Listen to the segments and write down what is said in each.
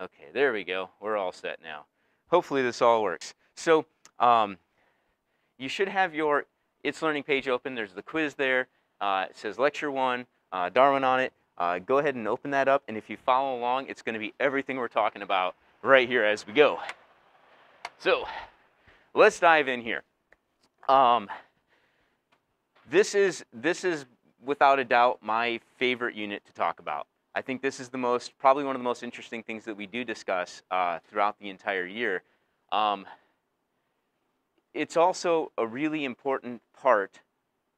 Okay, there we go. We're all set now. Hopefully this all works. So um, you should have your It's Learning page open. There's the quiz there. Uh, it says Lecture 1, uh, Darwin on it. Uh, go ahead and open that up, and if you follow along, it's going to be everything we're talking about right here as we go. So let's dive in here. Um, this is this is without a doubt my favorite unit to talk about. I think this is the most probably one of the most interesting things that we do discuss uh, throughout the entire year. Um, it's also a really important part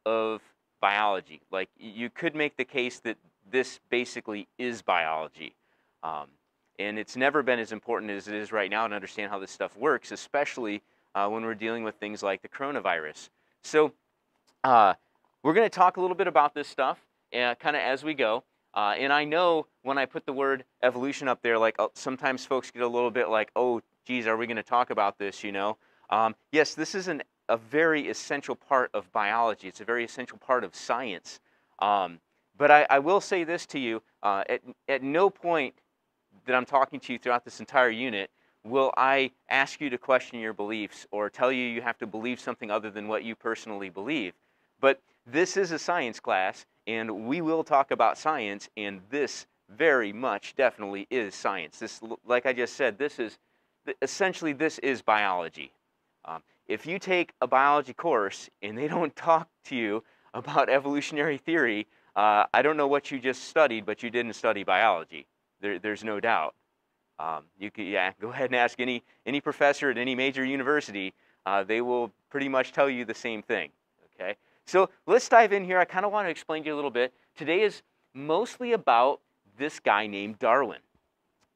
of biology. Like you could make the case that this basically is biology. Um, and it's never been as important as it is right now to understand how this stuff works, especially uh, when we're dealing with things like the coronavirus. So uh, we're going to talk a little bit about this stuff uh, kind of as we go. Uh, and I know when I put the word evolution up there, like uh, sometimes folks get a little bit like, oh, geez, are we going to talk about this, you know? Um, yes, this is an, a very essential part of biology. It's a very essential part of science. Um, but I, I, will say this to you, uh, at, at no point that I'm talking to you throughout this entire unit will I ask you to question your beliefs or tell you you have to believe something other than what you personally believe. But this is a science class, and we will talk about science, and this very much definitely is science. This, like I just said, this is essentially this is biology. Um, if you take a biology course and they don't talk to you about evolutionary theory, uh, I don't know what you just studied, but you didn't study biology. There, there's no doubt. Um, you can, yeah, go ahead and ask any, any professor at any major university. Uh, they will pretty much tell you the same thing, okay? So let's dive in here. I kind of want to explain to you a little bit. Today is mostly about this guy named Darwin.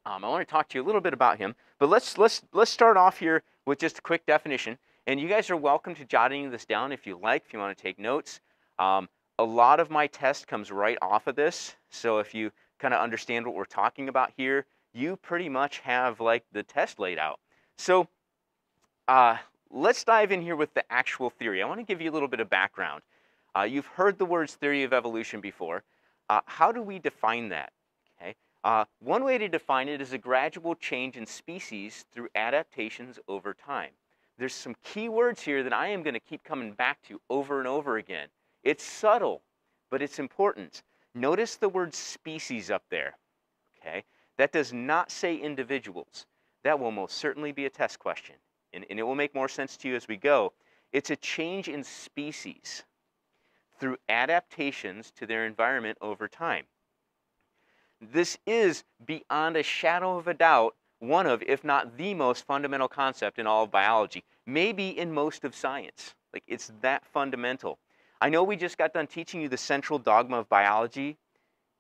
Um, I want to talk to you a little bit about him, but let's, let's, let's start off here with just a quick definition. And you guys are welcome to jotting this down if you like, if you want to take notes. Um, a lot of my test comes right off of this. So if you kind of understand what we're talking about here, you pretty much have like the test laid out. So uh, let's dive in here with the actual theory. I want to give you a little bit of background. Uh, you've heard the words theory of evolution before. Uh, how do we define that? Okay. Uh, one way to define it is a gradual change in species through adaptations over time. There's some key words here that I am going to keep coming back to over and over again. It's subtle, but it's important. Notice the word species up there. Okay? That does not say individuals. That will most certainly be a test question, and, and it will make more sense to you as we go. It's a change in species through adaptations to their environment over time. This is, beyond a shadow of a doubt, one of, if not the most fundamental concept in all of biology, maybe in most of science. Like, it's that fundamental. I know we just got done teaching you the central dogma of biology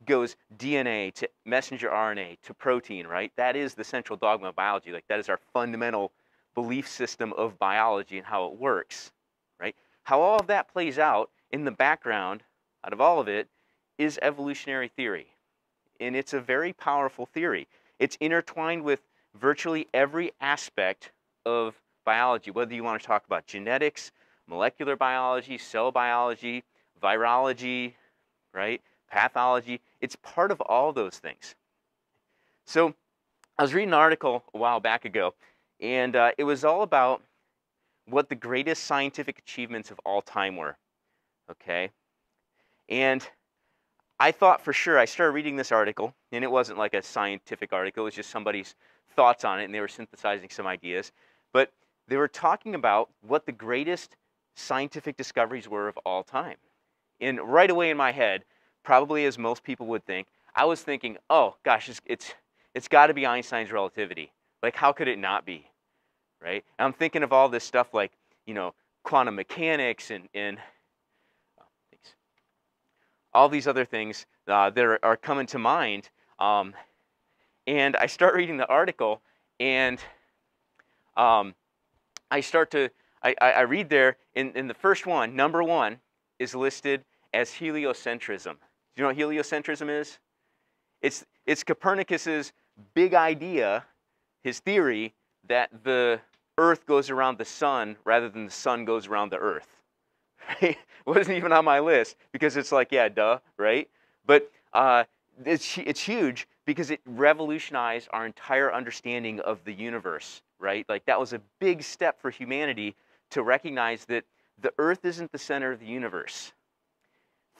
goes DNA to messenger RNA to protein, right? That is the central dogma of biology. Like that is our fundamental belief system of biology and how it works, right? How all of that plays out in the background out of all of it is evolutionary theory. And it's a very powerful theory. It's intertwined with virtually every aspect of biology, whether you want to talk about genetics, molecular biology, cell biology, virology, right? Pathology. It's part of all those things. So I was reading an article a while back ago, and uh, it was all about what the greatest scientific achievements of all time were. Okay? And I thought for sure, I started reading this article, and it wasn't like a scientific article, it was just somebody's thoughts on it, and they were synthesizing some ideas. But they were talking about what the greatest scientific discoveries were of all time. And right away in my head, probably as most people would think, I was thinking, oh gosh, it's, it's, it's got to be Einstein's relativity. Like, how could it not be? Right? And I'm thinking of all this stuff like, you know, quantum mechanics and, and oh, all these other things uh, that are, are, coming to mind. Um, and I start reading the article, and um, I start to I, I, I read there in, in the first one, number one is listed as heliocentrism. Do you know what heliocentrism is? It's, it's Copernicus's big idea, his theory, that the Earth goes around the sun rather than the sun goes around the Earth. Right? Wasn't even on my list because it's like, yeah, duh, right? But uh, it's, it's huge. because it revolutionized our entire understanding of the universe, right? Like that was a big step for humanity to recognize that the earth isn't the center of the universe.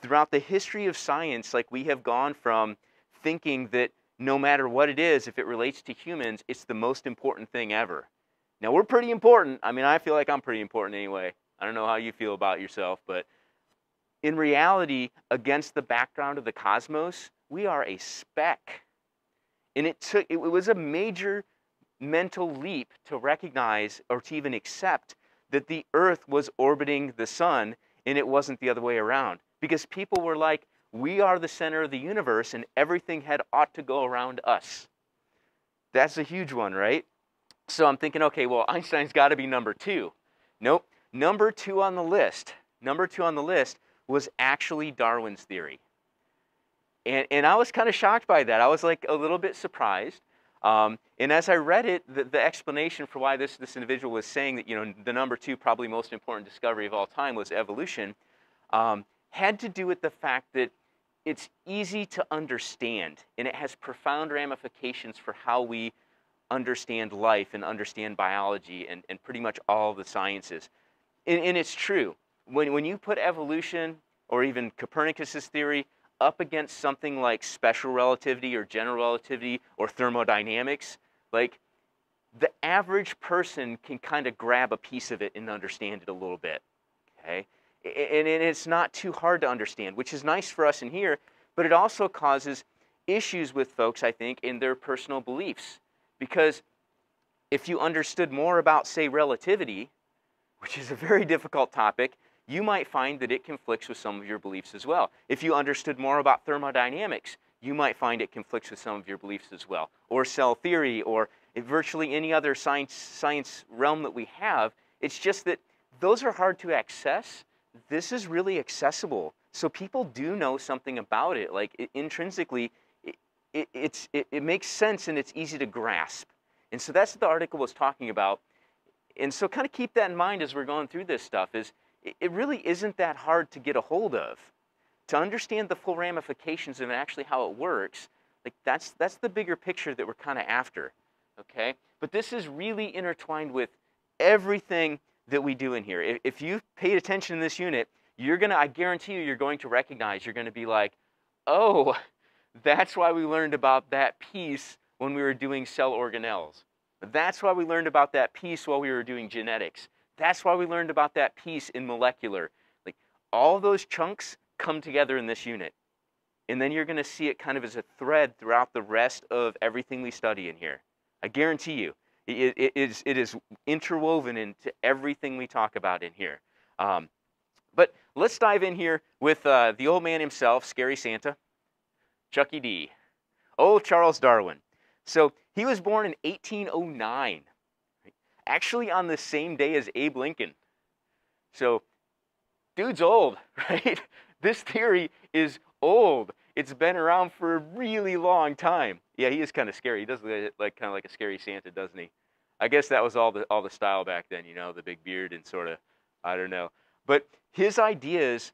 Throughout the history of science, like we have gone from thinking that no matter what it is, if it relates to humans, it's the most important thing ever. Now, we're pretty important. I mean, I feel like I'm pretty important anyway. I don't know how you feel about yourself, but in reality, against the background of the cosmos, we are a speck. And it took it was a major mental leap to recognize or to even accept that the earth was orbiting the sun and it wasn't the other way around. Because people were like, we are the center of the universe and everything had ought to go around us. That's a huge one, right? So I'm thinking, okay, well, Einstein's got to be number two. Nope. Number two on the list, number two on the list was actually Darwin's theory. And, and I was kind of shocked by that. I was like a little bit surprised. Um, and as I read it, the, the, explanation for why this, this individual was saying that, you know, the number two, probably most important discovery of all time was evolution, um, had to do with the fact that it's easy to understand and it has profound ramifications for how we understand life and understand biology and, and pretty much all the sciences. And, and it's true. When, when you put evolution or even Copernicus's theory up against something like special relativity or general relativity or thermodynamics, like the average person can kind of grab a piece of it and understand it a little bit. Okay? And it's not too hard to understand, which is nice for us in here, but it also causes issues with folks, I think, in their personal beliefs. Because if you understood more about, say, relativity, which is a very difficult topic, you might find that it conflicts with some of your beliefs as well. If you understood more about thermodynamics, you might find it conflicts with some of your beliefs as well. Or cell theory, or virtually any other science, science realm that we have. It's just that those are hard to access. This is really accessible. So people do know something about it. Like it, intrinsically, it, it, it's, it, it makes sense and it's easy to grasp. And so that's what the article was talking about. And so kind of keep that in mind as we're going through this stuff is it really isn't that hard to get a hold of. To understand the full ramifications of actually how it works, like that's, that's the bigger picture that we're kind of after, okay? But this is really intertwined with everything that we do in here. If, if you've paid attention in this unit, you're gonna, I guarantee you, you're going to recognize, you're gonna be like, oh, that's why we learned about that piece when we were doing cell organelles. That's why we learned about that piece while we were doing genetics. That's why we learned about that piece in molecular. Like all those chunks come together in this unit. And then you're going to see it kind of as a thread throughout the rest of everything we study in here. I guarantee you, it, it, is, it is interwoven into everything we talk about in here. Um, but let's dive in here with uh, the old man himself, Scary Santa, Chucky D. Oh, Charles Darwin. So he was born in 1809 actually on the same day as Abe Lincoln. So, dude's old, right? This theory is old. It's been around for a really long time. Yeah, he is kind of scary. He does look like kind of like a scary Santa, doesn't he? I guess that was all the all the style back then, you know, the big beard and sort of, I don't know. But his ideas,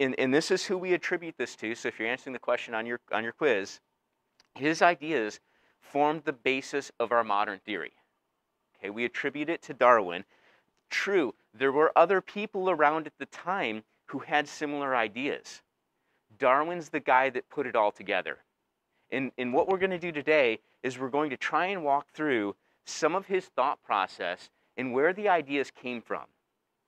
and, and this is who we attribute this to. So if you're answering the question on your on your quiz, his ideas formed the basis of our modern theory. Okay, we attribute it to Darwin. True, there were other people around at the time who had similar ideas. Darwin's the guy that put it all together. And, and what we're going to do today is we're going to try and walk through some of his thought process and where the ideas came from.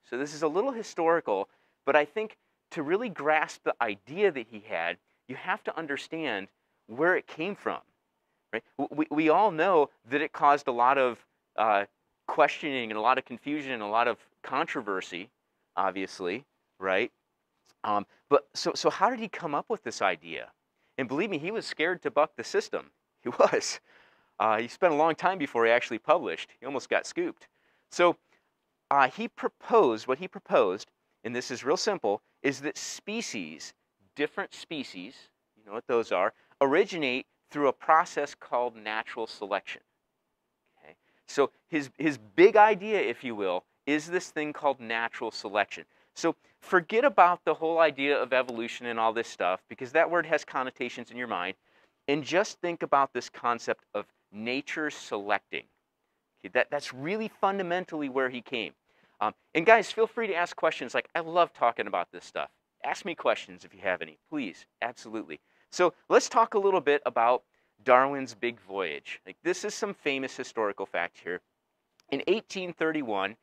So this is a little historical, but I think to really grasp the idea that he had, you have to understand where it came from. Right? We, we all know that it caused a lot of uh, questioning and a lot of confusion and a lot of controversy, obviously, right? Um, but so, so how did he come up with this idea? And believe me, he was scared to buck the system. He was. Uh, he spent a long time before he actually published. He almost got scooped. So uh, he proposed, what he proposed, and this is real simple, is that species, different species, you know what those are, originate through a process called natural selection. Okay? So his, his big idea, if you will, is this thing called natural selection. So forget about the whole idea of evolution and all this stuff because that word has connotations in your mind. and just think about this concept of nature selecting. Okay, that, that's really fundamentally where he came. Um, and guys, feel free to ask questions. Like, I love talking about this stuff. Ask me questions if you have any, please. Absolutely. So let's talk a little bit about Darwin's big voyage. Like, this is some famous historical fact here. In 1831,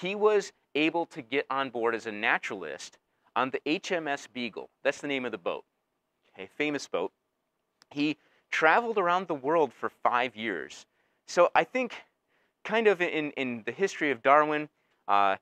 he was able to get on board as a naturalist on the HMS Beagle. That's the name of the boat. Okay, famous boat. He traveled around the world for five years. So I think, kind of in, in the history of Darwin, uh,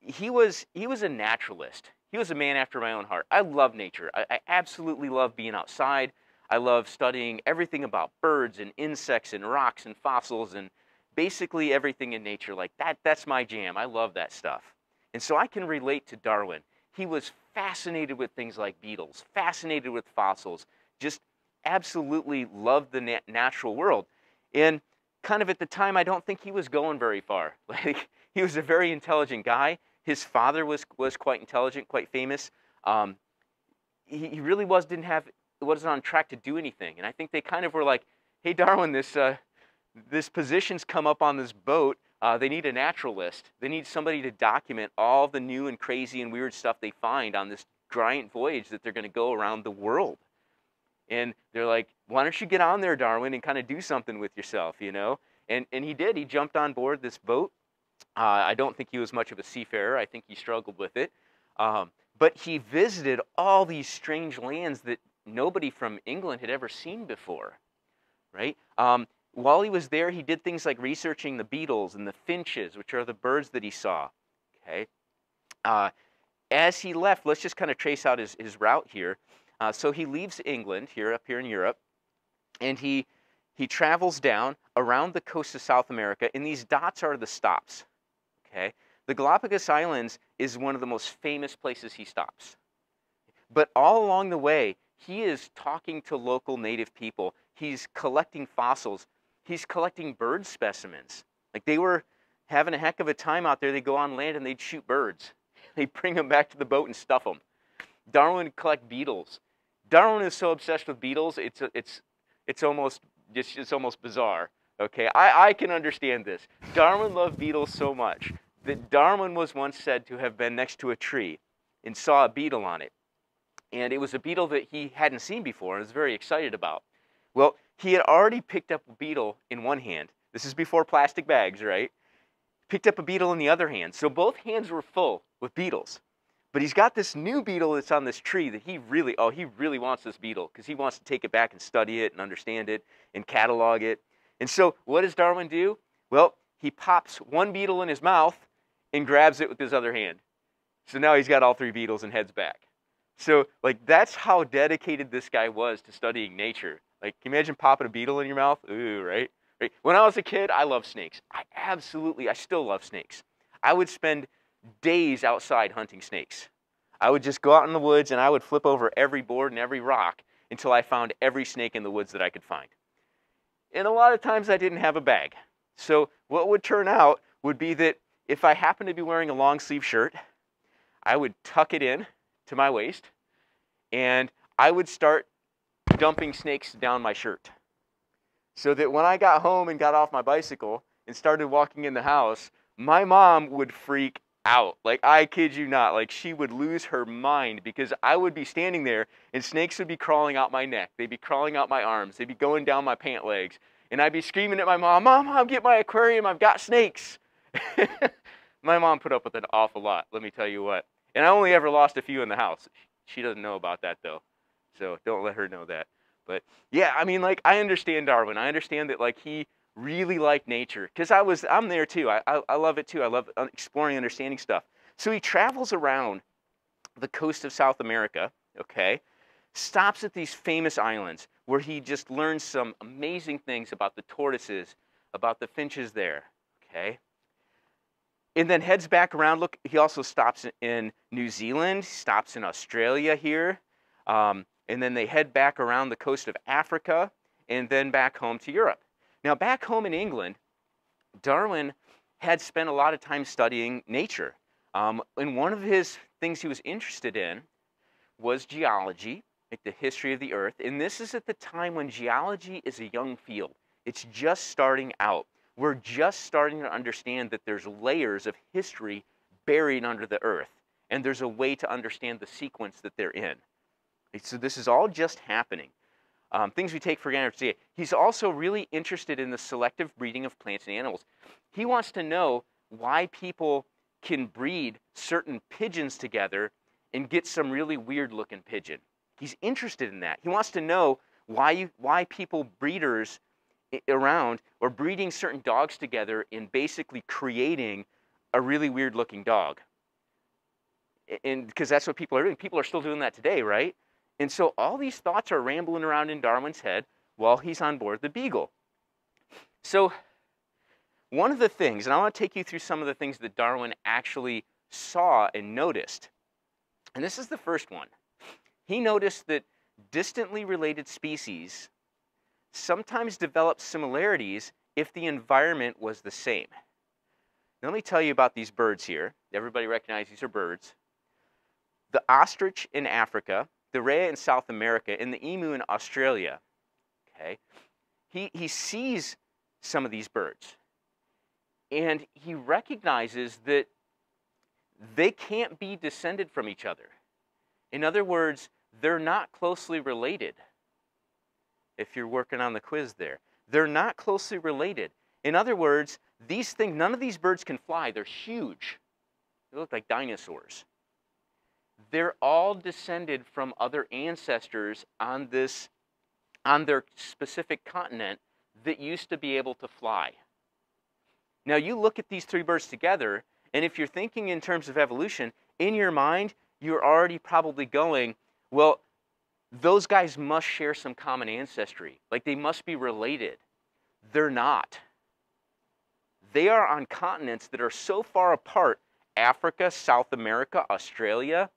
he was he was a naturalist. He was a man after my own heart. I love nature. I, I absolutely love being outside. I love studying everything about birds and insects and rocks and fossils and basically everything in nature. Like that, that's my jam. I love that stuff. And so I can relate to Darwin. He was fascinated with things like beetles, fascinated with fossils, just absolutely loved the nat natural world. And kind of at the time, I don't think he was going very far. Like he was a very intelligent guy. His father was was quite intelligent, quite famous. Um, he, he really was didn't have wasn't on track to do anything. And I think they kind of were like, "Hey, Darwin, this uh, this position's come up on this boat. Uh, they need a naturalist. They need somebody to document all the new and crazy and weird stuff they find on this giant voyage that they're going to go around the world." And they're like, "Why don't you get on there, Darwin, and kind of do something with yourself, you know?" And and he did. He jumped on board this boat. Uh, I don't think he was much of a seafarer. I think he struggled with it. Um, but he visited all these strange lands that nobody from England had ever seen before, right? Um, while he was there, he did things like researching the beetles and the finches, which are the birds that he saw, okay? Uh, as he left, let's just kind of trace out his, his route here. Uh, so he leaves England, here up here in Europe, and he, he travels down around the coast of South America, and these dots are the stops, okay? The Galapagos Islands is one of the most famous places he stops. But all along the way, he is talking to local native people. He's collecting fossils. He's collecting bird specimens. Like they were having a heck of a time out there. They'd go on land and they'd shoot birds. They'd bring them back to the boat and stuff them. Darwin would collect beetles. Darwin is so obsessed with beetles, it's, it's, it's, almost, it's, it's almost bizarre. Okay, I, I can understand this. Darwin loved beetles so much that Darwin was once said to have been next to a tree and saw a beetle on it and it was a beetle that he hadn't seen before and was very excited about. Well, he had already picked up a beetle in one hand. This is before plastic bags, right? Picked up a beetle in the other hand. So both hands were full with beetles. But he's got this new beetle that's on this tree that he really, oh, he really wants this beetle because he wants to take it back and study it and understand it and catalog it. And so what does Darwin do? Well, he pops one beetle in his mouth and grabs it with his other hand. So now he's got all three beetles and heads back. So, like, that's how dedicated this guy was to studying nature. Like, can you imagine popping a beetle in your mouth? Ooh, right? right? When I was a kid, I loved snakes. I absolutely, I still love snakes. I would spend days outside hunting snakes. I would just go out in the woods and I would flip over every board and every rock until I found every snake in the woods that I could find. And a lot of times I didn't have a bag. So, what would turn out would be that if I happened to be wearing a long sleeve shirt, I would tuck it in to my waist, and I would start dumping snakes down my shirt. So that when I got home and got off my bicycle and started walking in the house, my mom would freak out. Like, I kid you not. Like, she would lose her mind because I would be standing there and snakes would be crawling out my neck. They'd be crawling out my arms. They'd be going down my pant legs. And I'd be screaming at my mom, Mom, Mom, get my aquarium. I've got snakes. my mom put up with an awful lot, let me tell you what. And I only ever lost a few in the house. She doesn't know about that though. So don't let her know that. But yeah, I mean like I understand Darwin. I understand that like he really liked nature because I was I'm there too. I, I, I love it too. I love exploring, understanding stuff. So he travels around the coast of South America. Okay, stops at these famous islands where he just learns some amazing things about the tortoises, about the finches there. Okay, and then heads back around. Look, he also stops in New Zealand, stops in Australia here, um, and then they head back around the coast of Africa and then back home to Europe. Now, back home in England, Darwin had spent a lot of time studying nature. Um, and one of his things he was interested in was geology like the history of the Earth. And this is at the time when geology is a young field. It's just starting out. We're just starting to understand that there's layers of history buried under the Earth. And there's a way to understand the sequence that they're in. So this is all just happening. Um, things we take for granted. He's also really interested in the selective breeding of plants and animals. He wants to know why people can breed certain pigeons together and get some really weird looking pigeon. He's interested in that. He wants to know why, you, why people, breeders around, are breeding certain dogs together and basically creating a really weird looking dog. And because that's what people are doing. People are still doing that today, right? And so all these thoughts are rambling around in Darwin's head while he's on board the Beagle. So one of the things, and I want to take you through some of the things that Darwin actually saw and noticed. And this is the first one. He noticed that distantly related species sometimes develop similarities if the environment was the same. Now, let me tell you about these birds here. Everybody recognizes these are birds. The ostrich in Africa, the rhea in South America, and the emu in Australia. Okay, he, he sees some of these birds. And he recognizes that they can't be descended from each other. In other words, they're not closely related. If you're working on the quiz there, they're not closely related. In other words, these things, none of these birds can fly. They're huge. They look like dinosaurs. They're all descended from other ancestors on this, on their specific continent that used to be able to fly. Now you look at these three birds together, and if you're thinking in terms of evolution, in your mind, you're already probably going, well, those guys must share some common ancestry. Like they must be related. They're not. They are on continents that are so far apart Africa, South America, Australia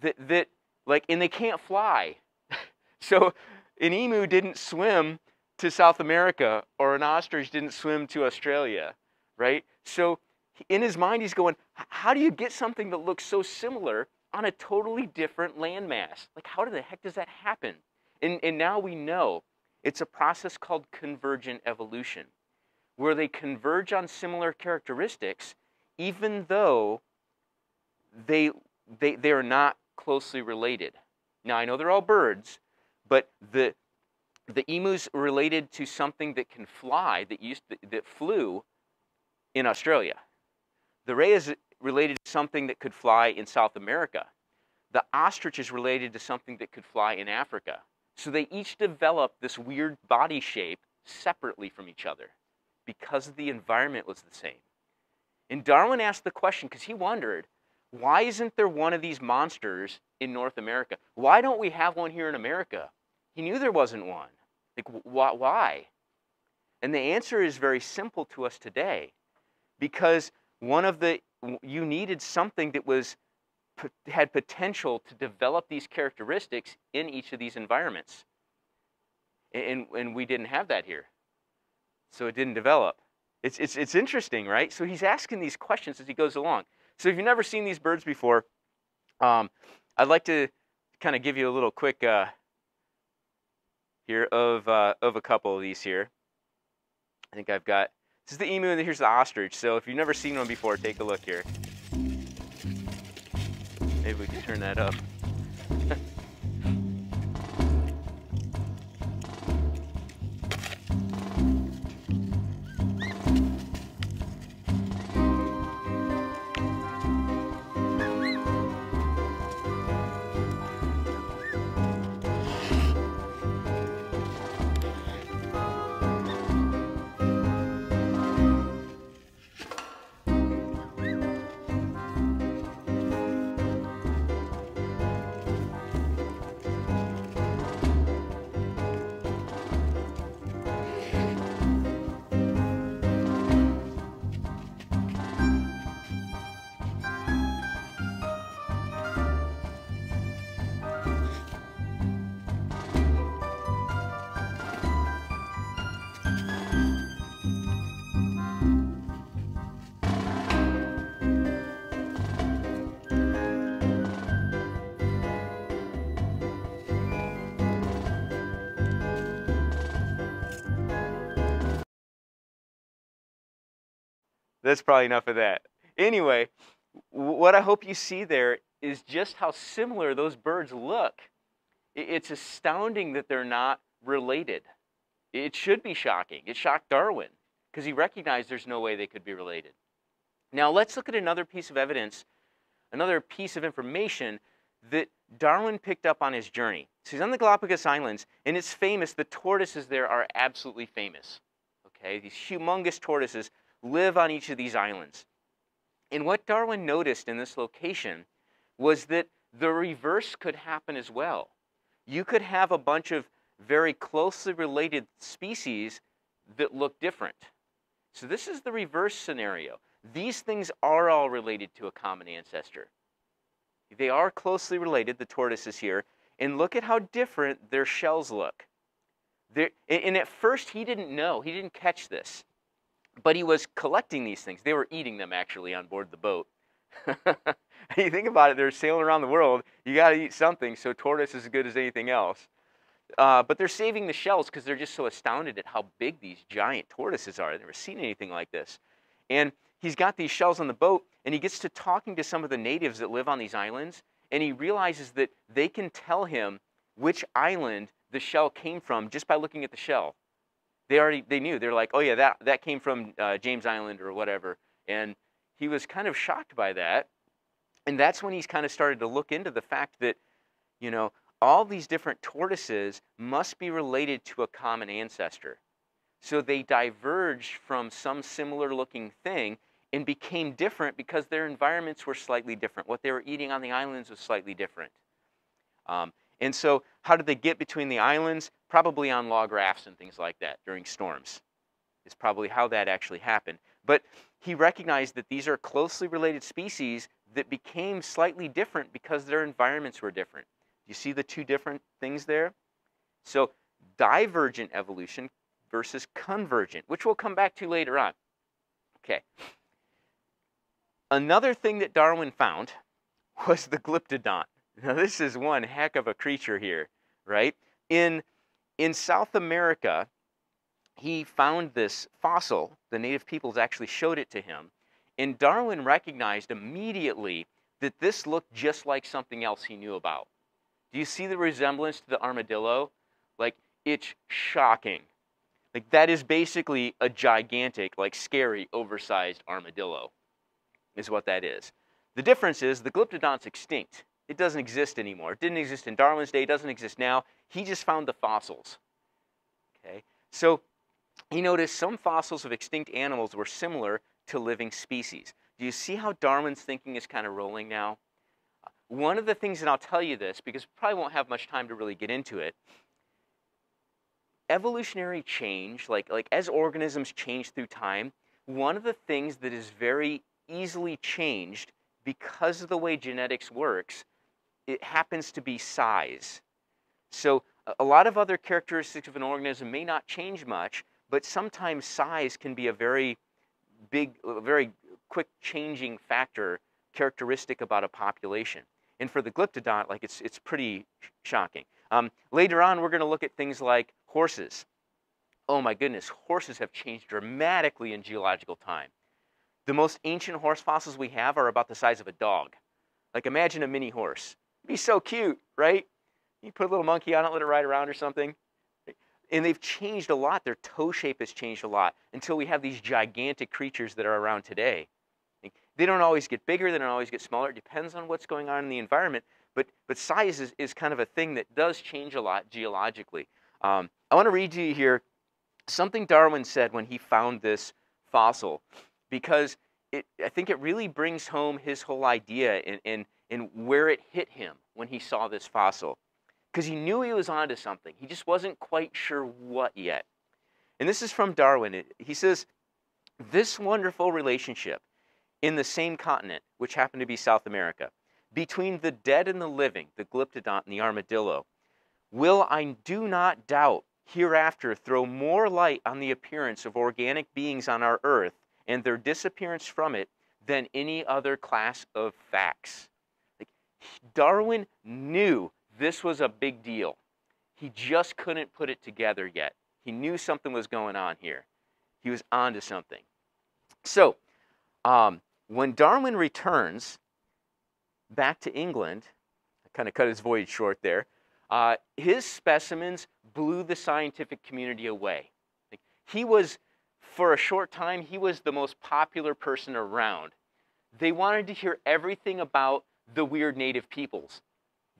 that, that like, and they can't fly. so an emu didn't swim to South America or an ostrich didn't swim to Australia, right? So in his mind, he's going, how do you get something that looks so similar on a totally different landmass? Like, how the heck does that happen? And, and now we know it's a process called convergent evolution, where they converge on similar characteristics, even though they, they, they are not closely related. Now, I know they're all birds, but the, the emu's related to something that can fly, that, used that flew in Australia. The ray is related to something that could fly in South America. The ostrich is related to something that could fly in Africa. So they each developed this weird body shape separately from each other because the environment was the same. And Darwin asked the question because he wondered, why isn't there one of these monsters in North America? Why don't we have one here in America? He knew there wasn't one. Like, wh why? And the answer is very simple to us today because one of the, you needed something that was, had potential to develop these characteristics in each of these environments. And, and we didn't have that here. So it didn't develop. It's, it's, it's interesting, right? So he's asking these questions as he goes along. So if you've never seen these birds before, um, I'd like to kind of give you a little quick uh, here of, uh, of a couple of these here. I think I've got, this is the emu and here's the ostrich. So if you've never seen one before, take a look here. Maybe we can turn that up. That's probably enough of that. Anyway, what I hope you see there is just how similar those birds look. It's astounding that they're not related. It should be shocking. It shocked Darwin because he recognized there's no way they could be related. Now let's look at another piece of evidence, another piece of information that Darwin picked up on his journey. So he's on the Galapagos Islands, and it's famous. The tortoises there are absolutely famous. Okay, these humongous tortoises live on each of these islands. And what Darwin noticed in this location was that the reverse could happen as well. You could have a bunch of very closely related species that look different. So this is the reverse scenario. These things are all related to a common ancestor. They are closely related, the tortoises here, and look at how different their shells look. They're, and at first he didn't know, he didn't catch this, but he was collecting these things. They were eating them actually on board the boat. you think about it, they're sailing around the world. You got to eat something, so tortoise is as good as anything else. Uh, but they're saving the shells because they're just so astounded at how big these giant tortoises are. They've never seen anything like this. And he's got these shells on the boat, and he gets to talking to some of the natives that live on these islands, and he realizes that they can tell him which island the shell came from just by looking at the shell. They already they knew. They're like, oh yeah, that that came from uh, James Island or whatever. And he was kind of shocked by that. And that's when he's kind of started to look into the fact that, you know, all these different tortoises must be related to a common ancestor. So they diverged from some similar looking thing and became different because their environments were slightly different. What they were eating on the islands was slightly different. Um, and so, how did they get between the islands? Probably on log rafts and things like that during storms, is probably how that actually happened. But he recognized that these are closely related species that became slightly different because their environments were different. You see the two different things there? So divergent evolution versus convergent, which we'll come back to later on. Okay. Another thing that Darwin found was the glyptodont. Now this is one heck of a creature here, right? In, in South America, he found this fossil. The native peoples actually showed it to him. And Darwin recognized immediately that this looked just like something else he knew about. Do you see the resemblance to the armadillo? Like, it's shocking. Like, that is basically a gigantic, like, scary, oversized armadillo, is what that is. The difference is the glyptodont's extinct. It doesn't exist anymore. It didn't exist in Darwin's day, it doesn't exist now. He just found the fossils. Okay? So, he noticed some fossils of extinct animals were similar to living species. Do you see how Darwin's thinking is kind of rolling now? One of the things, and I'll tell you this because we probably won't have much time to really get into it, evolutionary change, like, like as organisms change through time, one of the things that is very easily changed because of the way genetics works, it happens to be size. So a lot of other characteristics of an organism may not change much, but sometimes size can be a very big, very quick changing factor characteristic about a population. And for the glyptodont, like it's, it's pretty shocking. Um, later on, we're going to look at things like horses. Oh my goodness, horses have changed dramatically in geological time. The most ancient horse fossils we have are about the size of a dog. Like imagine a mini horse. Be so cute, right? You put a little monkey on it, let it ride around or something. And they've changed a lot. Their toe shape has changed a lot until we have these gigantic creatures that are around today. They don't always get bigger, they don't always get smaller. It depends on what's going on in the environment. But, but size is, is kind of a thing that does change a lot geologically. Um, I want to read to you here something Darwin said when he found this fossil, because it, I think it really brings home his whole idea and, and, and where it hit him when he saw this fossil. Because he knew he was onto something. He just wasn't quite sure what yet. And this is from Darwin. He says, This wonderful relationship in the same continent, which happened to be South America, between the dead and the living, the glyptodont and the armadillo, will, I do not doubt, hereafter throw more light on the appearance of organic beings on our earth and their disappearance from it than any other class of facts. Darwin knew this was a big deal. He just couldn't put it together yet. He knew something was going on here. He was onto something. So, Um, when Darwin returns back to England, I kind of cut his voyage short there, uh, his specimens blew the scientific community away. He was, for a short time, he was the most popular person around. They wanted to hear everything about the weird native peoples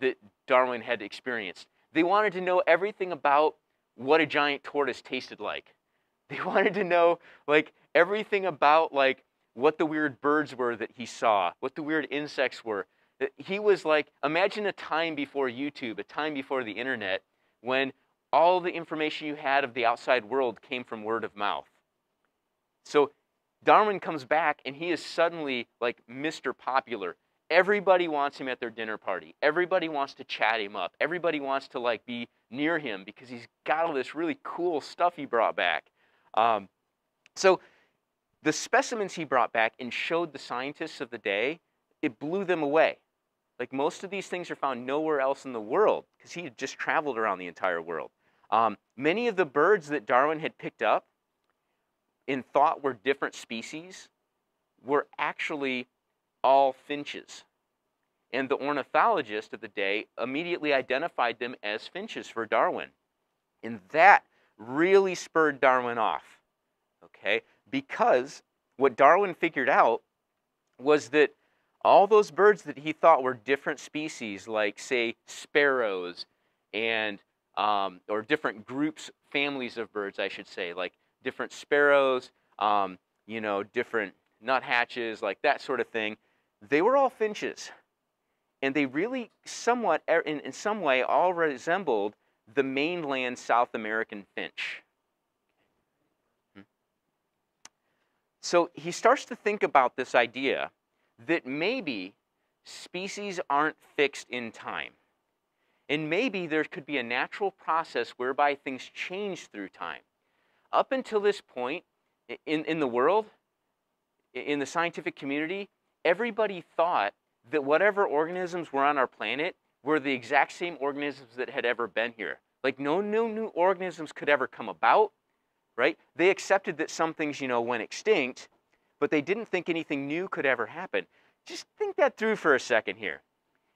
that Darwin had experienced. They wanted to know everything about what a giant tortoise tasted like. They wanted to know like everything about like what the weird birds were that he saw, what the weird insects were. He was like, imagine a time before YouTube, a time before the internet, when all the information you had of the outside world came from word of mouth. So Darwin comes back and he is suddenly like Mr. Popular. Everybody wants him at their dinner party. Everybody wants to chat him up. Everybody wants to like be near him because he's got all this really cool stuff he brought back. Um, so the specimens he brought back and showed the scientists of the day, it blew them away. Like most of these things are found nowhere else in the world because he had just traveled around the entire world. Um, many of the birds that Darwin had picked up and thought were different species were actually all finches. And the ornithologist of the day immediately identified them as finches for Darwin. And that really spurred Darwin off, okay? Because what Darwin figured out was that all those birds that he thought were different species, like, say, sparrows and um, or different groups, families of birds, I should say, like different sparrows, um, you know, different nuthatches, like that sort of thing. They were all finches. And they really somewhat, er, in, in some way, all resembled the mainland South American finch. Hmm. So he starts to think about this idea that maybe species aren't fixed in time. And maybe there could be a natural process whereby things change through time. Up until this point in, in the world, in the scientific community, everybody thought that whatever organisms were on our planet were the exact same organisms that had ever been here. Like no, no new organisms could ever come about, right? They accepted that some things, you know, went extinct, but they didn't think anything new could ever happen. Just think that through for a second here.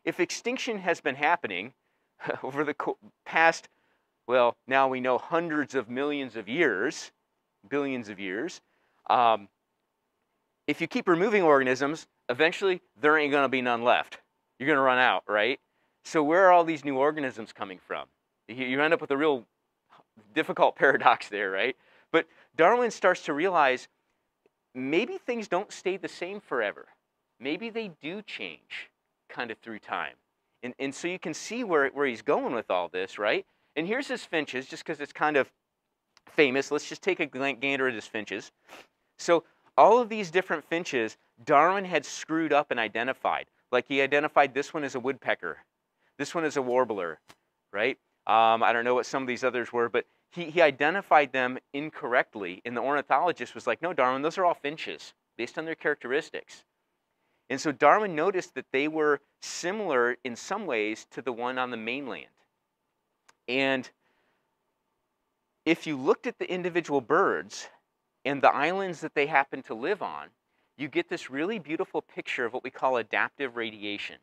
If extinction has been happening over the past, well, now we know hundreds of millions of years, billions of years, um, if you keep removing organisms, eventually there ain't to be none left. You're to run out, right? So where are all these new organisms coming from? You end up with a real difficult paradox there, right? But Darwin starts to realize maybe things don't stay the same forever. Maybe they do change kind of through time. And, and so you can see where, where he's going with all this, right? And here's his finches, just because it's kind of famous. Let's just take a gander at his finches. So all of these different finches, Darwin had screwed up and identified. Like he identified this one as a woodpecker, this one as a warbler, right? Um, I don't know what some of these others were, but he, he identified them incorrectly. And the ornithologist was like, no, Darwin, those are all finches based on their characteristics. And so Darwin noticed that they were similar in some ways to the one on the mainland. And if you looked at the individual birds, and the islands that they happen to live on, you get this really beautiful picture of what we call adaptive radiation,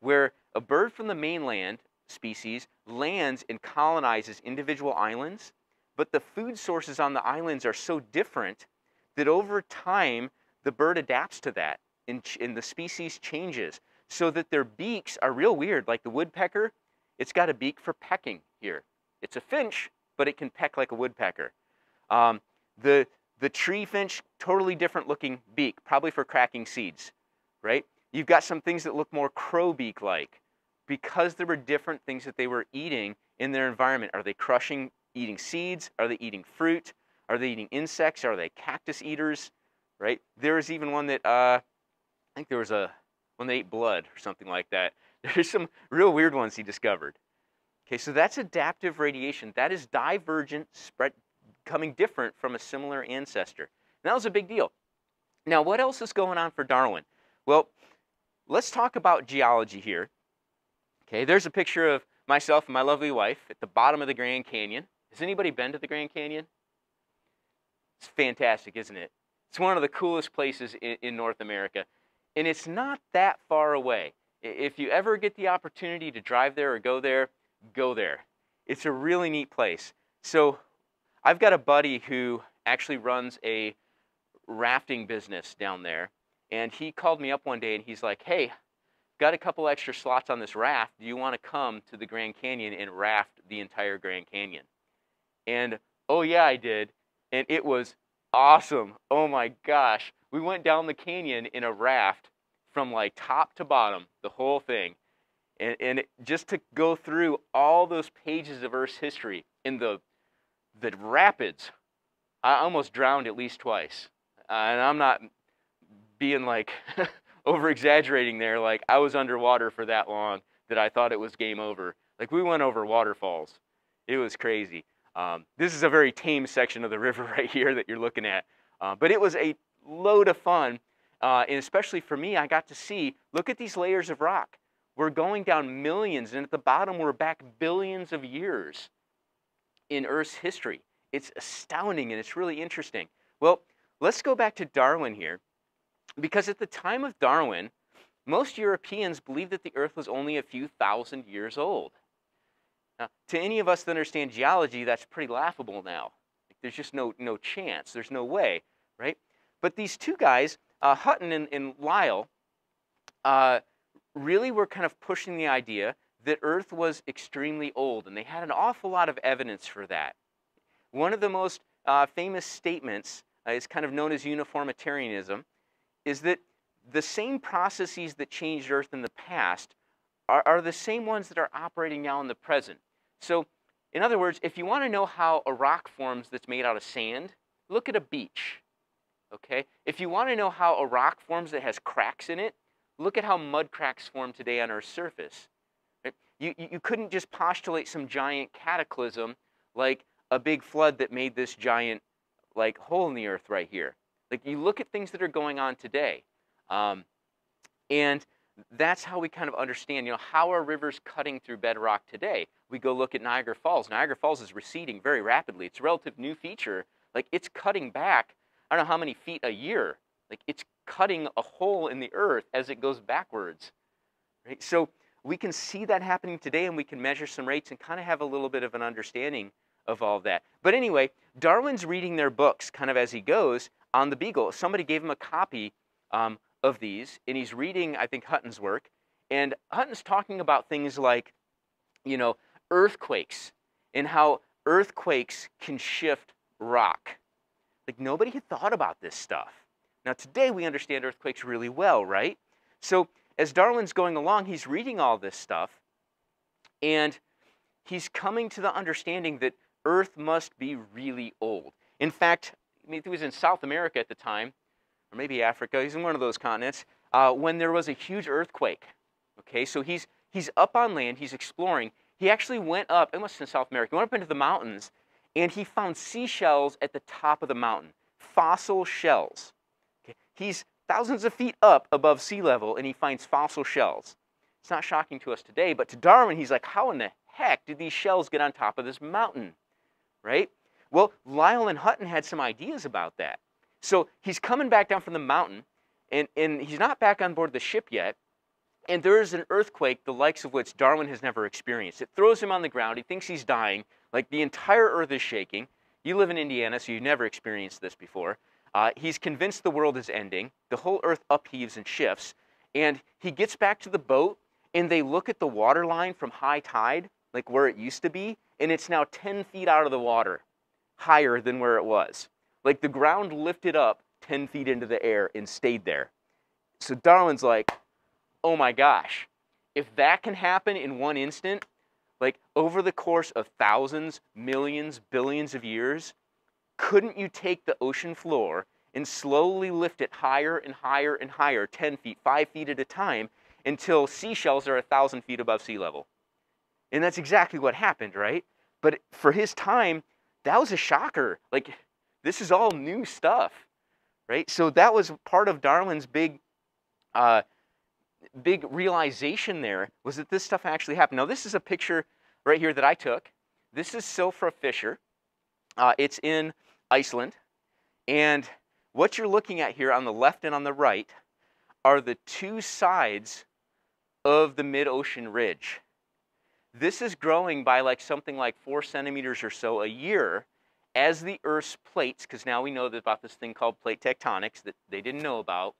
where a bird from the mainland species lands and colonizes individual islands, but the food sources on the islands are so different that over time the bird adapts to that and, and the species changes so that their beaks are real weird. Like the woodpecker, it's got a beak for pecking here. It's a finch, but it can peck like a woodpecker. Um, the, the tree finch, totally different looking beak, probably for cracking seeds, right? You've got some things that look more crow beak like because there were different things that they were eating in their environment. Are they crushing, eating seeds? Are they eating fruit? Are they eating insects? Are they cactus eaters? Right? There was even one that uh, I think there was a one that ate blood or something like that. There's some real weird ones he discovered. Okay, so that's adaptive radiation. That is divergent spread coming different from a similar ancestor. And that was a big deal. Now, what else is going on for Darwin? Well, let's talk about geology here. Okay, there's a picture of myself and my lovely wife at the bottom of the Grand Canyon. Has anybody been to the Grand Canyon? It's fantastic, isn't it? It's one of the coolest places in, in North America. And it's not that far away. If you ever get the opportunity to drive there or go there, go there. It's a really neat place. So I've got a buddy who actually runs a rafting business down there. And he called me up one day and he's like, hey, got a couple extra slots on this raft. Do you want to come to the Grand Canyon and raft the entire Grand Canyon? And oh, yeah, I did. And it was awesome. Oh my gosh. We went down the canyon in a raft from like top to bottom, the whole thing. And, and just to go through all those pages of Earth's history in the, the rapids, I almost drowned at least twice. Uh, and I'm not being like over exaggerating there, like I was underwater for that long that I thought it was game over. Like we went over waterfalls. It was crazy. Um, this is a very tame section of the river right here that you're looking at. Uh, but it was a load of fun. Uh, and especially for me, I got to see, look at these layers of rock. We're going down millions, and at the bottom, we're back billions of years in Earth's history. It's astounding and it's really interesting. Well, let's go back to Darwin here, because at the time of Darwin, most Europeans believed that the Earth was only a few thousand years old. Now, to any of us that understand geology, that's pretty laughable now. There's just no, no chance. There's no way, right? But these two guys, uh, Hutton and, and Lyell, uh, really were kind of pushing the idea that Earth was extremely old, and they had an awful lot of evidence for that. One of the most uh, famous statements uh, is kind of known as uniformitarianism, is that the same processes that changed Earth in the past are, are the same ones that are operating now in the present. So, in other words, if you want to know how a rock forms that's made out of sand, look at a beach. Okay? If you want to know how a rock forms that has cracks in it, look at how mud cracks form today on Earth's surface. You, you couldn't just postulate some giant cataclysm like a big flood that made this giant like hole in the earth right here. Like you look at things that are going on today. Um, and that's how we kind of understand, you know, how are rivers cutting through bedrock today? We go look at Niagara Falls. Niagara Falls is receding very rapidly. It's a relative new feature. Like it's cutting back, I don't know how many feet a year. Like it's cutting a hole in the earth as it goes backwards. Right? So we can see that happening today and we can measure some rates and kind of have a little bit of an understanding of all that. But anyway, Darwin's reading their books kind of as he goes on the Beagle. Somebody gave him a copy um, of these, and he's reading, I think, Hutton's work. And Hutton's talking about things like, you know, earthquakes and how earthquakes can shift rock. Like nobody had thought about this stuff. Now, today we understand earthquakes really well, right? So, as Darwin's going along, he's reading all this stuff, and he's coming to the understanding that Earth must be really old. In fact, I mean, he was in South America at the time, or maybe Africa, he's in one of those continents, uh, when there was a huge earthquake. Okay, so he's, he's up on land, he's exploring. He actually went up, it must have been South America, he went up into the mountains, and he found seashells at the top of the mountain, fossil shells. Okay, he's thousands of feet up above sea level, and he finds fossil shells. It's not shocking to us today, but to Darwin, he's like, how in the heck did these shells get on top of this mountain? Right? Well, Lyell and Hutton had some ideas about that. So he's coming back down from the mountain, and, and he's not back on board the ship yet. And there is an earthquake, the likes of which Darwin has never experienced. It throws him on the ground. He thinks he's dying. Like the entire earth is shaking. You live in Indiana, so you've never experienced this before. Uh, he's convinced the world is ending. The whole earth upheaves and shifts. And he gets back to the boat, and they look at the water line from high tide, like where it used to be, and it's now 10 feet out of the water, higher than where it was. Like the ground lifted up 10 feet into the air and stayed there. So Darwin's like, oh my gosh, if that can happen in one instant, like over the course of thousands, millions, billions of years, couldn't you take the ocean floor and slowly lift it higher and higher and higher, 10 feet, 5 feet at a time, until seashells are 1,000 feet above sea level? And that's exactly what happened, right? But for his time, that was a shocker. Like, this is all new stuff, right? So that was part of Darwin's big, uh, big realization there was that this stuff actually happened. Now this is a picture right here that I took. This is Silfra Fissure. Uh, it's in Iceland, and what you're looking at here on the left and on the right are the two sides of the mid-ocean ridge. This is growing by like something like four centimeters or so a year as the Earth's plates, because now we know about this thing called plate tectonics that they didn't know about,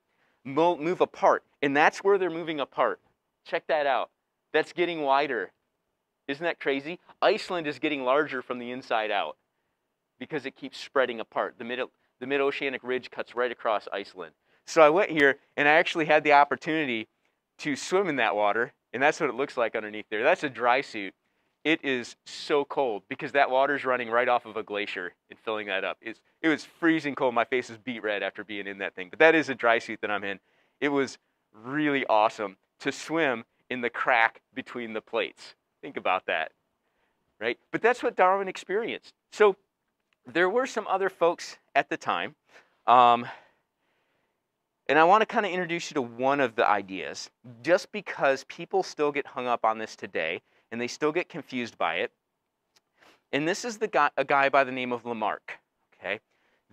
move apart. And that's where they're moving apart. Check that out. That's getting wider. Isn't that crazy? Iceland is getting larger from the inside out because it keeps spreading apart. The mid the mid-oceanic ridge cuts right across Iceland. So I went here and I actually had the opportunity to swim in that water, and that's what it looks like underneath there. That's a dry suit. It is so cold because that water's running right off of a glacier and filling that up. It's, it was freezing cold. My face was beet red after being in that thing. But that is a dry suit that I'm in. It was really awesome to swim in the crack between the plates. Think about that, right? But that's what Darwin experienced. So there were some other folks at the time. Um, and I want to kind of introduce you to one of the ideas, just because people still get hung up on this today and they still get confused by it. And this is the guy, a guy by the name of Lamarck. Okay,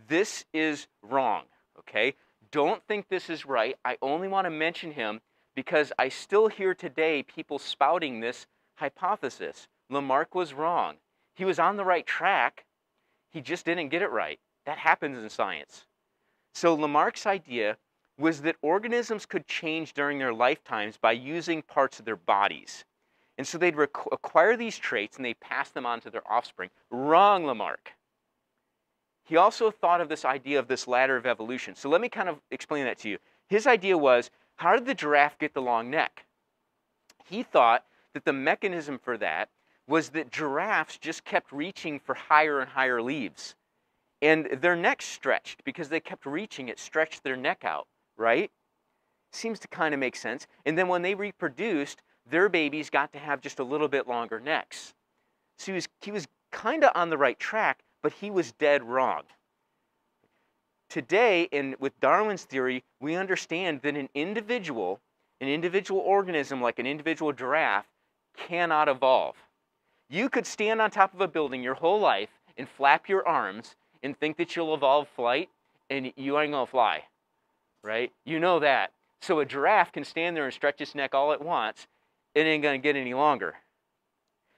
this is wrong. Okay, don't think this is right. I only want to mention him because I still hear today people spouting this hypothesis. Lamarck was wrong. He was on the right track, he just didn't get it right. That happens in science. So Lamarck's idea was that organisms could change during their lifetimes by using parts of their bodies. And so they'd acquire these traits and they'd pass them on to their offspring. Wrong, Lamarck. He also thought of this idea of this ladder of evolution. So let me kind of explain that to you. His idea was, how did the giraffe get the long neck? He thought that the mechanism for that was that giraffes just kept reaching for higher and higher leaves. And their necks stretched because they kept reaching, it stretched their neck out, right? Seems to kind of make sense. And then when they reproduced, their babies got to have just a little bit longer necks. So he was, he was kind of on the right track, but he was dead wrong. Today, in, with Darwin's theory, we understand that an individual, an individual organism like an individual giraffe, cannot evolve. You could stand on top of a building your whole life and flap your arms and think that you'll evolve flight, and you ain't gonna fly, right? You know that. So a giraffe can stand there and stretch its neck all it wants, it ain't gonna get any longer.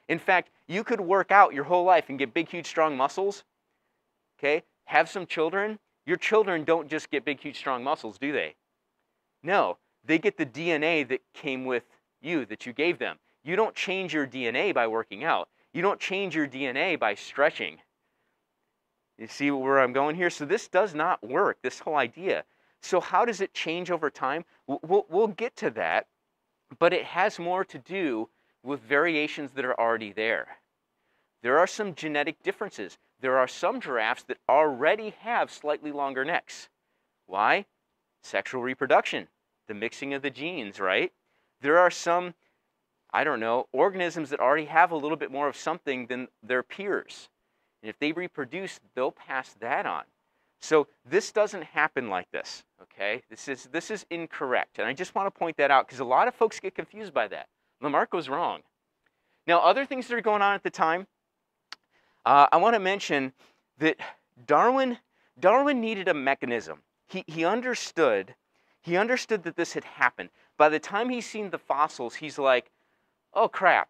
In fact, you could work out your whole life and get big, huge, strong muscles, okay? Have some children. Your children don't just get big, huge, strong muscles, do they? No, they get the DNA that came with you, that you gave them. You don't change your DNA by working out. You don't change your DNA by stretching. You see where I'm going here? So this does not work, this whole idea. So how does it change over time? We'll, we'll get to that, but it has more to do with variations that are already there. There are some genetic differences. There are some giraffes that already have slightly longer necks. Why? Sexual reproduction, the mixing of the genes, right? There are some I don't know, organisms that already have a little bit more of something than their peers. And if they reproduce, they'll pass that on. So this doesn't happen like this, okay? This is, this is incorrect. And I just want to point that out because a lot of folks get confused by that. Lamarck was wrong. Now, other things that are going on at the time, uh, I want to mention that Darwin, Darwin needed a mechanism. He, he understood, he understood that this had happened. By the time he's seen the fossils, he's like, oh crap,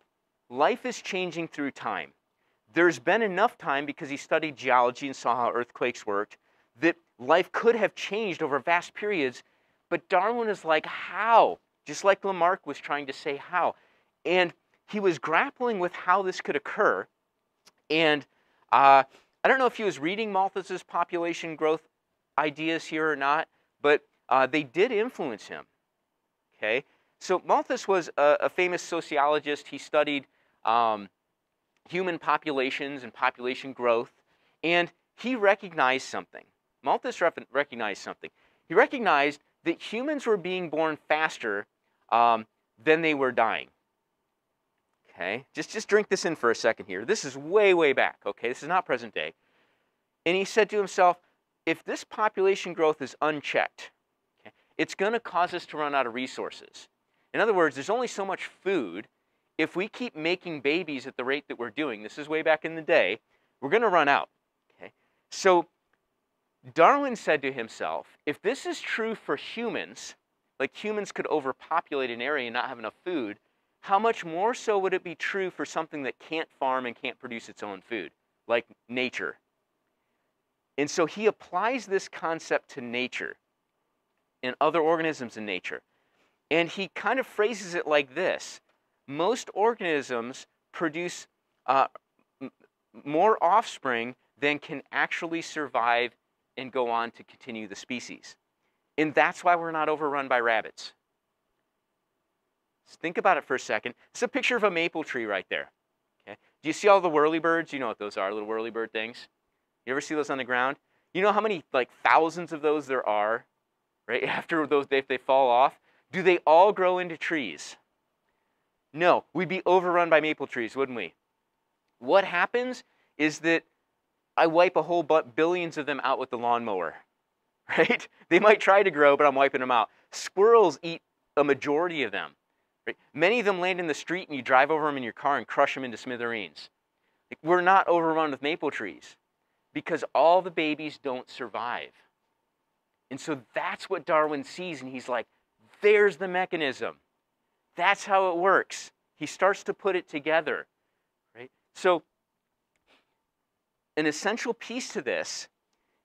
life is changing through time. There's been enough time because he studied geology and saw how earthquakes worked that life could have changed over vast periods. But Darwin is like, how? Just like Lamarck was trying to say how. And he was grappling with how this could occur. And uh, I don't know if he was reading Malthus's population growth ideas here or not, but uh, they did influence him. Okay, so Malthus was a, a famous sociologist. He studied um, human populations and population growth, and he recognized something. Malthus recognized something. He recognized that humans were being born faster um, than they were dying. Okay, just, just drink this in for a second here. This is way, way back, okay? This is not present day. And he said to himself, if this population growth is unchecked, okay, it's going to cause us to run out of resources. In other words, there's only so much food. If we keep making babies at the rate that we're doing, this is way back in the day, we're going to run out. Okay? So Darwin said to himself, if this is true for humans, like humans could overpopulate an area and not have enough food, how much more so would it be true for something that can't farm and can't produce its own food, like nature? And so he applies this concept to nature and other organisms in nature. And he kind of phrases it like this Most organisms produce uh, more offspring than can actually survive and go on to continue the species. And that's why we're not overrun by rabbits. think about it for a second. It's a picture of a maple tree right there. Okay? Do you see all the whirlybirds? You know what those are, little whirlybird things. You ever see those on the ground? You know how many like thousands of those there are, right? After those, if they fall off, do they all grow into trees? No, we'd be overrun by maple trees, wouldn't we? What happens is that I wipe a whole but billions of them out with the lawnmower, right? They might try to grow, but I'm wiping them out. Squirrels eat a majority of them. Right? Many of them land in the street and you drive over them in your car and crush them into smithereens. Like, we're not overrun with maple trees because all the babies don't survive. And so that's what Darwin sees, and he's like, there's the mechanism. That's how it works. He starts to put it together. Right? So an essential piece to this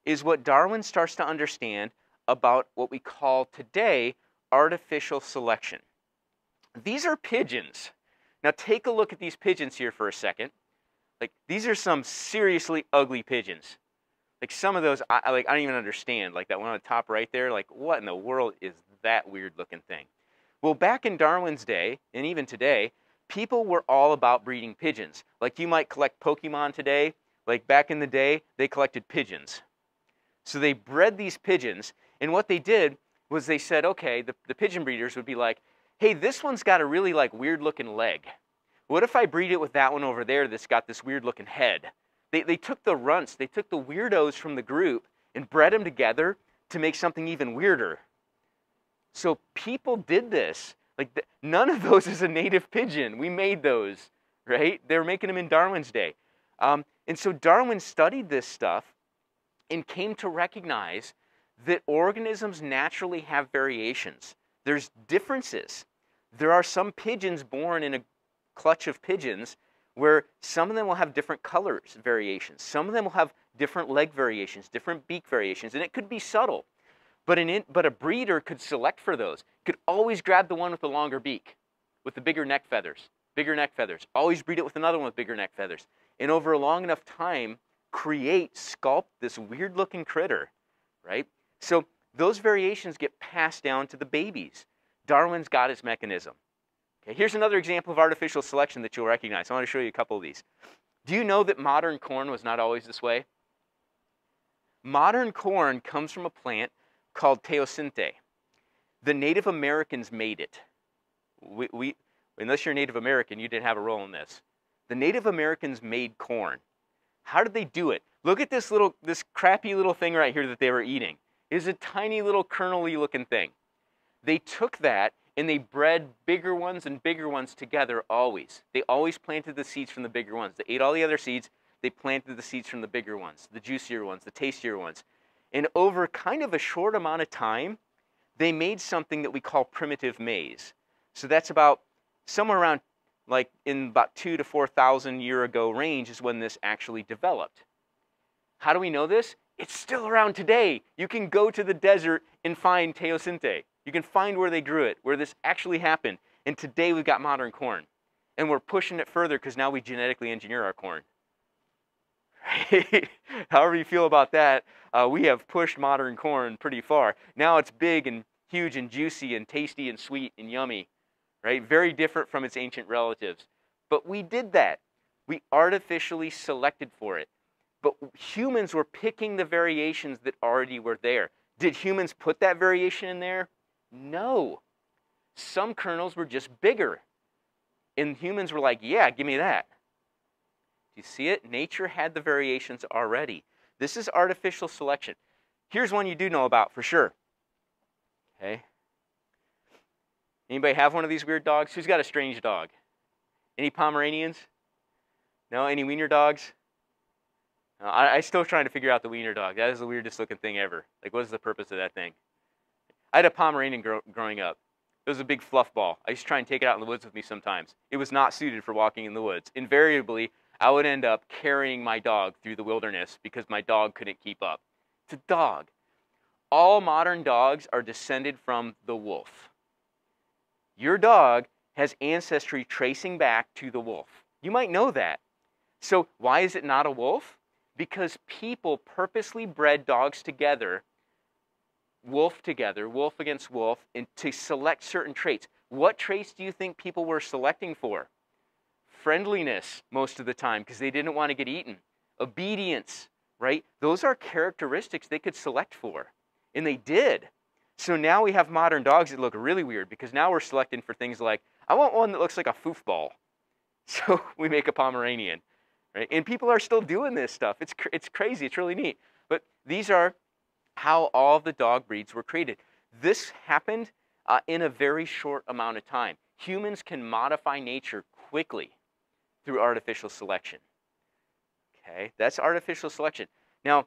is what Darwin starts to understand about what we call today artificial selection. These are pigeons. Now take a look at these pigeons here for a second. Like these are some seriously ugly pigeons. Like some of those, I, like I don't even understand. Like that one on the top right there. Like what in the world is that weird looking thing? Well, back in Darwin's day, and even today, people were all about breeding pigeons. Like you might collect Pokemon today, like back in the day, they collected pigeons. So they bred these pigeons, and what they did was they said, okay, the, the pigeon breeders would be like, hey, this one's got a really like weird looking leg. What if I breed it with that one over there that's got this weird looking head? They, they took the runts, they took the weirdos from the group and bred them together to make something even weirder. So people did this. Like none of those is a native pigeon. We made those, right? They were making them in Darwin's day. Um, and so Darwin studied this stuff and came to recognize that organisms naturally have variations. There's differences. There are some pigeons born in a clutch of pigeons where some of them will have different colors variations. Some of them will have different leg variations, different beak variations, and it could be subtle. But, an in, but a breeder could select for those. Could always grab the one with the longer beak, with the bigger neck feathers, bigger neck feathers. Always breed it with another one with bigger neck feathers and over a long enough time create, sculpt this weird looking critter, right? So those variations get passed down to the babies. Darwin's got his mechanism. Okay, here's another example of artificial selection that you'll recognize. I want to show you a couple of these. Do you know that modern corn was not always this way? Modern corn comes from a plant called teosinte. The Native Americans made it. We, we, unless you're Native American, you didn't have a role in this. The Native Americans made corn. How did they do it? Look at this little, this crappy little thing right here that they were eating. It is a tiny little kernel-y looking thing. They took that and they bred bigger ones and bigger ones together always. They always planted the seeds from the bigger ones. They ate all the other seeds. They planted the seeds from the bigger ones, the juicier ones, the tastier ones. And over kind of a short amount of time, they made something that we call primitive maize. So that's about somewhere around like in about two to 4,000 year ago range is when this actually developed. How do we know this? It's still around today. You can go to the desert and find teosinte. You can find where they grew it, where this actually happened. And today we've got modern corn. And we're pushing it further because now we genetically engineer our corn. However you feel about that, uh, we have pushed modern corn pretty far. Now it's big and huge and juicy and tasty and sweet and yummy right? Very different from its ancient relatives. But we did that. We artificially selected for it. But humans were picking the variations that already were there. Did humans put that variation in there? No. Some kernels were just bigger. And humans were like, yeah, give me that. Do you see it? Nature had the variations already. This is artificial selection. Here's one you do know about for sure. Okay, Anybody have one of these weird dogs? Who's got a strange dog? Any Pomeranians? No? Any wiener dogs? Uh, I, I still trying to figure out the wiener dog. That is the weirdest looking thing ever. Like, what is the purpose of that thing? I had a Pomeranian grow, growing up. It was a big fluff ball. I used to try and take it out in the woods with me sometimes. It was not suited for walking in the woods. Invariably, I would end up carrying my dog through the wilderness because my dog couldn't keep up. It's a dog. All modern dogs are descended from the wolf. Your dog has ancestry tracing back to the wolf. You might know that. So, why is it not a wolf? Because people purposely bred dogs together, wolf together, wolf against wolf, and to select certain traits. What traits do you think people were selecting for? Friendliness, most of the time, because they didn't want to get eaten. Obedience, right? Those are characteristics they could select for. And they did. So now we have modern dogs that look really weird because now we're selecting for things like, I want one that looks like a foofball. So we make a Pomeranian. Right? And people are still doing this stuff. It's, cr- it's crazy. It's really neat. But these are how all the dog breeds were created. This happened uh, in a very short amount of time. Humans can modify nature quickly through artificial selection. Okay, that's artificial selection. Now,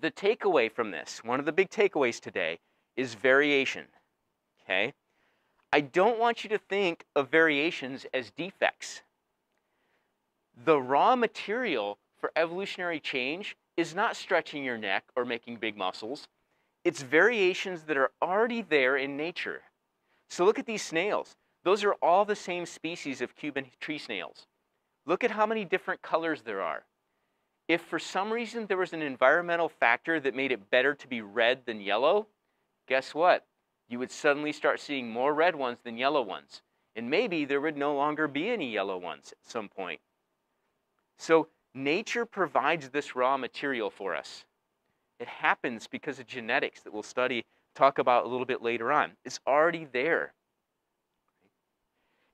the takeaway from this, one of the big takeaways today, is variation. Okay? I don't want you to think of variations as defects the raw material for evolutionary change is not stretching your neck or making big muscles. It's variations that are already there in nature. So look at these snails. Those are all the same species of Cuban tree snails. Look at how many different colors there are. If for some reason there was an environmental factor that made it better to be red than yellow, guess what? You would suddenly start seeing more red ones than yellow ones. And maybe there would no longer be any yellow ones at some point. So nature provides this raw material for us. It happens because of genetics that we'll study, talk about a little bit later on. It's already there.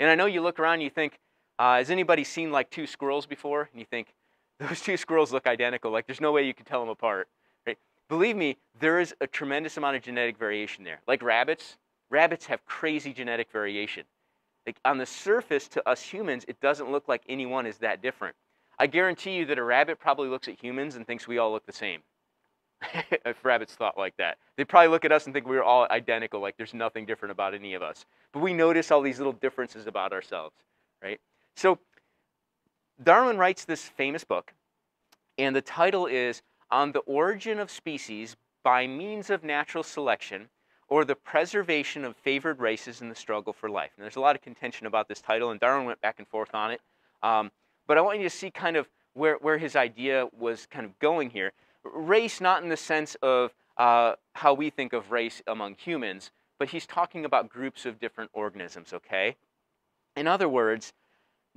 And I know you look around and you think, uh, has anybody seen like two squirrels before? And you think, those two squirrels look identical. Like there's no way you can tell them apart. Right? Believe me, there is a tremendous amount of genetic variation there. Like rabbits, rabbits have crazy genetic variation. Like on the surface to us humans, it doesn't look like anyone is that different. I guarantee you that a rabbit probably looks at humans and thinks we all look the same. if rabbits thought like that. They probably look at us and think we're all identical, like there's nothing different about any of us. But we notice all these little differences about ourselves, right? So Darwin writes this famous book, and the title is On the Origin of Species by Means of Natural Selection or the Preservation of Favored Races in the Struggle for Life. And there's a lot of contention about this title, and Darwin went back and forth on it. Um, but I want you to see kind of where, where his idea was kind of going here. Race, not in the sense of uh, how we think of race among humans, but he's talking about groups of different organisms, okay? In other words,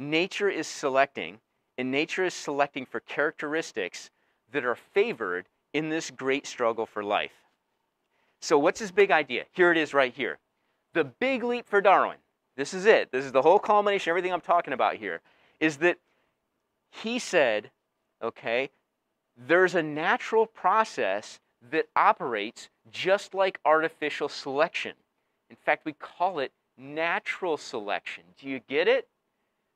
nature is selecting, and nature is selecting for characteristics that are favored in this great struggle for life. So, what's his big idea? Here it is right here. The big leap for Darwin, this is it. This is the whole culmination, everything I'm talking about here, is that he said, okay, there's a natural process that operates just like artificial selection. In fact, we call it natural selection. Do you get it?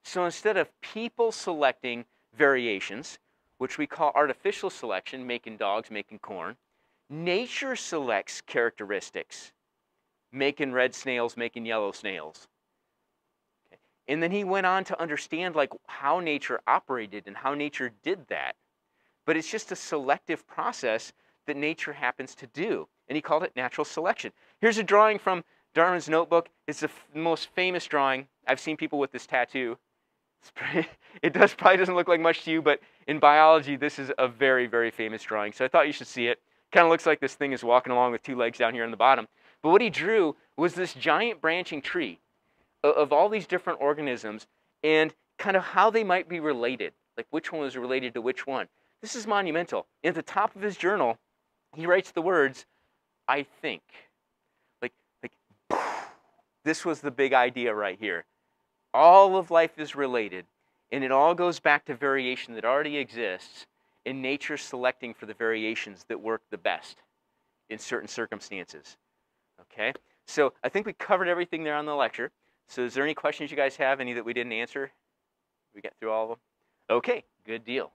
So instead of people selecting variations, which we call artificial selection, making dogs, making corn, nature selects characteristics, making red snails, making yellow snails. And then he went on to understand like how nature operated and how nature did that. But it's just a selective process that nature happens to do. And he called it natural selection. Here's a drawing from Darwin's notebook. It's the most famous drawing. I've seen people with this tattoo. Pretty, it does probably doesn't look like much to you, but in biology, this is a very, very famous drawing. So I thought you should see it. Kind of looks like this thing is walking along with two legs down here on the bottom. But what he drew was this giant branching tree of all these different organisms and kind of how they might be related, like which one was related to which one. This is monumental. And at the top of his journal, he writes the words, I think. Like, like this was the big idea right here. All of life is related, and it all goes back to variation that already exists, in nature selecting for the variations that work the best in certain circumstances. Okay? So I think we covered everything there on the lecture. So is there any questions you guys have, any that we didn't answer? We get through all of them? Okay, good deal.